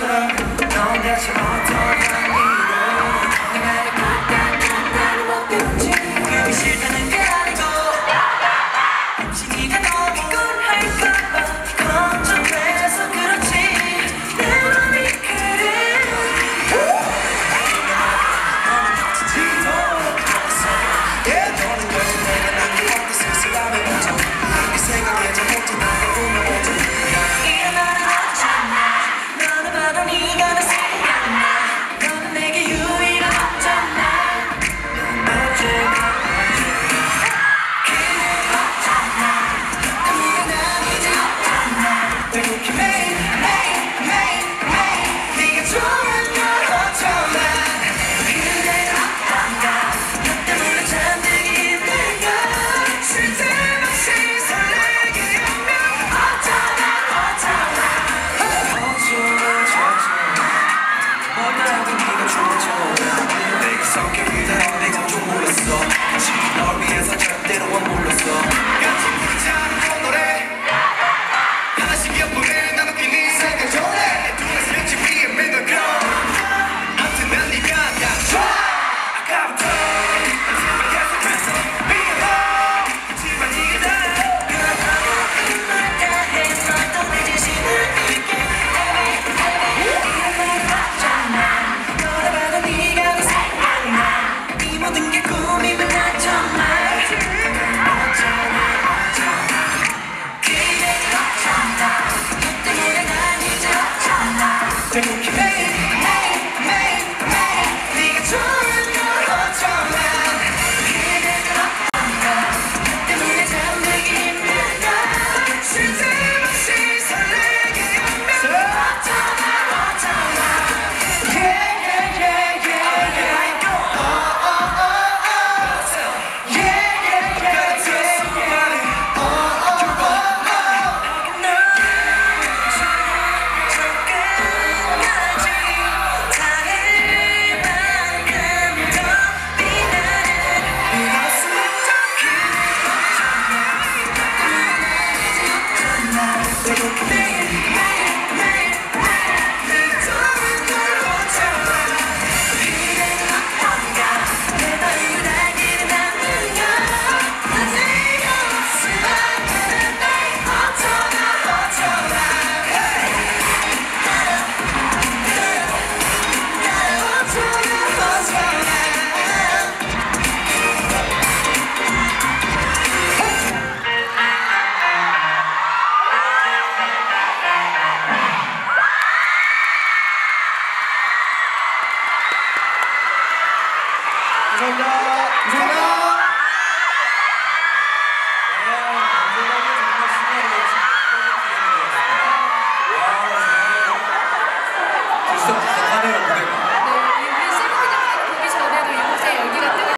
you wrong, don't get you wrong. 감사합니다. 감사합니다.